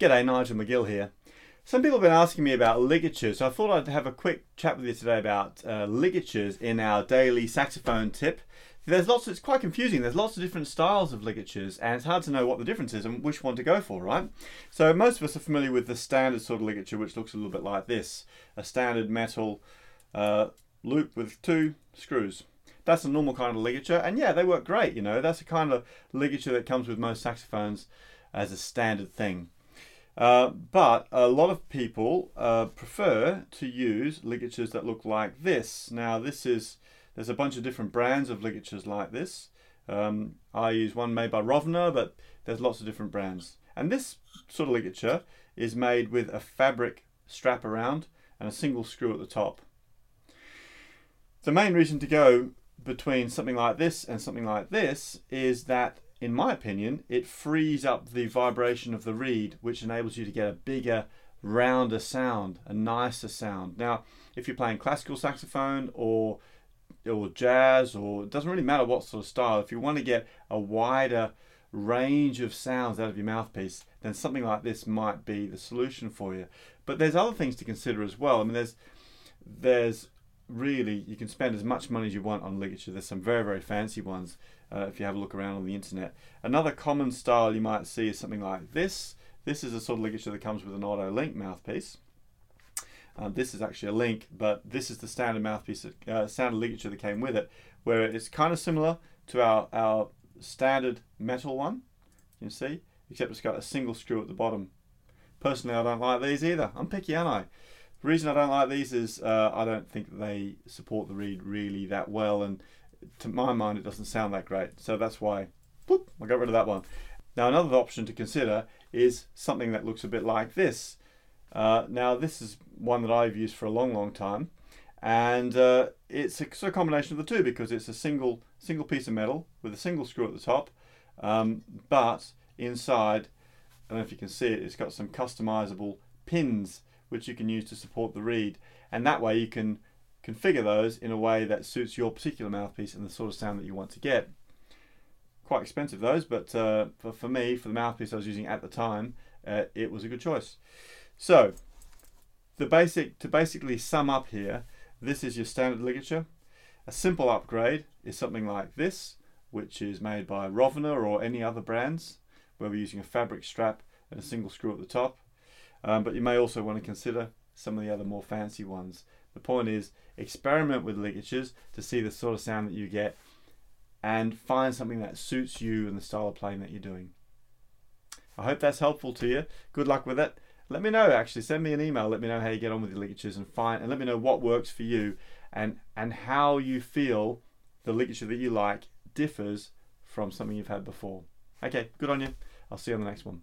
G'day, Nigel McGill here. Some people have been asking me about ligatures, so I thought I'd have a quick chat with you today about uh, ligatures in our daily saxophone tip. There's lots, it's quite confusing. There's lots of different styles of ligatures, and it's hard to know what the difference is and which one to go for, right? So, most of us are familiar with the standard sort of ligature, which looks a little bit like this a standard metal uh, loop with two screws. That's a normal kind of ligature, and yeah, they work great, you know. That's the kind of ligature that comes with most saxophones as a standard thing. Uh, but a lot of people uh, prefer to use ligatures that look like this. Now, this is there's a bunch of different brands of ligatures like this. Um, I use one made by Rovner, but there's lots of different brands. And this sort of ligature is made with a fabric strap around and a single screw at the top. The main reason to go between something like this and something like this is that in my opinion, it frees up the vibration of the reed, which enables you to get a bigger, rounder sound, a nicer sound. Now, if you're playing classical saxophone or or jazz, or it doesn't really matter what sort of style, if you want to get a wider range of sounds out of your mouthpiece, then something like this might be the solution for you. But there's other things to consider as well. I mean, there's there's really you can spend as much money as you want on ligature. There's some very very fancy ones uh, if you have a look around on the internet. Another common style you might see is something like this. This is a sort of ligature that comes with an Otto Link mouthpiece. Um, this is actually a link, but this is the standard mouthpiece, uh, standard ligature that came with it, where it's kind of similar to our, our standard metal one, you see, except it's got a single screw at the bottom. Personally, I don't like these either. I'm picky, aren't I? The reason I don't like these is uh, I don't think they support the reed really that well, and to my mind, it doesn't sound that great. So that's why whoop, I got rid of that one. Now, another option to consider is something that looks a bit like this. Uh, now, this is one that I've used for a long, long time, and uh, it's a, sort of combination of the two because it's a single single piece of metal with a single screw at the top, um, but inside, I don't know if you can see it, it's got some customizable pins which you can use to support the reed, and that way you can configure those in a way that suits your particular mouthpiece and the sort of sound that you want to get. Quite expensive those, but uh, for, for me, for the mouthpiece I was using at the time, uh, it was a good choice. So, the basic to basically sum up here, this is your standard ligature. A simple upgrade is something like this, which is made by Rovner or any other brands, where we're using a fabric strap and a single screw at the top. Um, but you may also want to consider some of the other more fancy ones. The point is, experiment with ligatures to see the sort of sound that you get and find something that suits you and the style of playing that you're doing. I hope that's helpful to you. Good luck with it. Let me know actually, send me an email, let me know how you get on with your ligatures and find and let me know what works for you and and how you feel the ligature that you like differs from something you've had before. Okay, good on you. I'll see you on the next one.